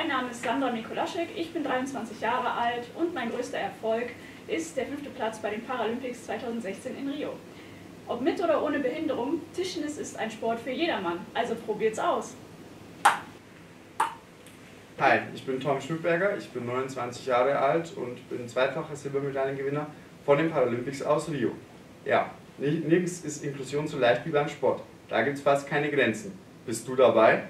Mein Name ist Sandra Mikolaschek, ich bin 23 Jahre alt und mein größter Erfolg ist der fünfte Platz bei den Paralympics 2016 in Rio. Ob mit oder ohne Behinderung, Tischtennis ist ein Sport für jedermann, also probiert's aus. Hi, ich bin Tom Schmidberger, ich bin 29 Jahre alt und bin zweifacher Silbermedaillengewinner von den Paralympics aus Rio. Ja, nirgends ist Inklusion so leicht wie beim Sport. Da gibt es fast keine Grenzen. Bist du dabei?